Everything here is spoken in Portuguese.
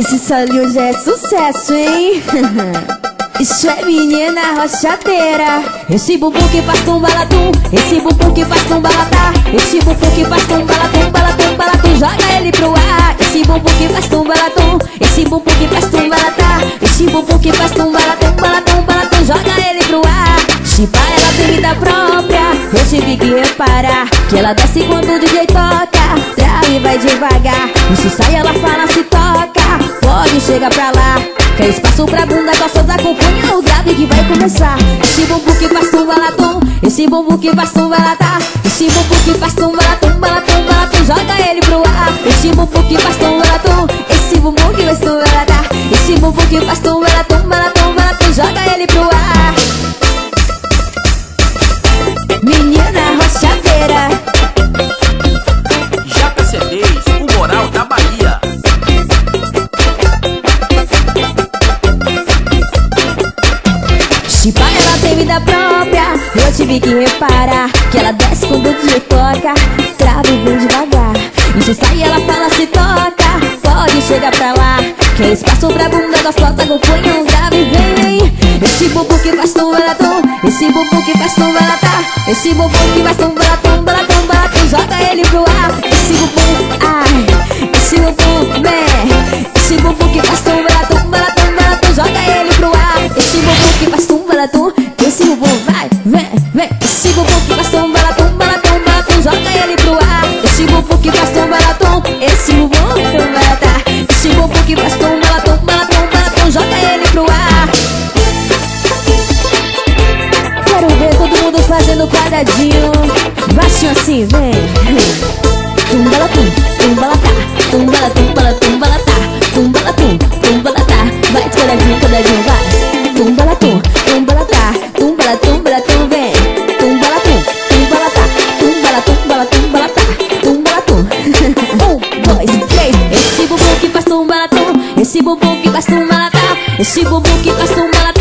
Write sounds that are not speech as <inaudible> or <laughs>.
Esse salinho já é sucesso, hein? <laughs> Isso é menina rochadeira. Esse bumbum que faz tumbalatum Esse bumbum que faz tumbalatar Esse bumbum que faz tumbalatum Balatum, balatum, joga ele pro ar. Esse bumbum que faz tumbalatum Esse bumbum que faz tumbalatar Esse bumbum que faz tumbalatum Balatum, balatum, joga ele pro ar. Chipa ela tem vida própria Eu tive que reparar Que ela desce quando o DJ toca Trava e vai devagar. E se sai ela fala se Pode chegar pra lá Quer espaço pra bunda gostosa, acompanha o grave que vai começar Esse bumbum que faz tumba latom Esse bumbum que faz tumba latá Esse bumbum que faz tumba latom, balatom Joga ele pro ar Esse bumbum que faz tumba latom Esse bumbum que faz tumba latá Esse bumbum que faz tumba latom, balatom, balatom Joga ele pro ar vida própria. Eu tive que reparar Que ela desce quando DJ toca. Trava e vem devagar. Se sai ela fala se toca. Pode chegar pra lá Que é espaço pra bunda gostosa Acompanha um grave vem. Esse bumbum que faz tumbalatom Esse bumbum que faz tumbalatar Esse bumbum que faz Balatom, Esse bumbum que faz tumbalatom Esse bumbum tumbalatar Esse bumbum que faz tumbalatom Balatom, balatom Joga ele pro ar. Quero ver todo mundo fazendo quadradinho. Baixinho assim, vem. Tumbalatum, tumbalatá Tumbalatum, balatum, balatá Tumbalatum, tumbalatá Vai quadradinho, quadradinho, vai. Tumbalatum, tumbalatá Esse bumbum que faz tumbalatum Esse bumbum que faz tumbalatá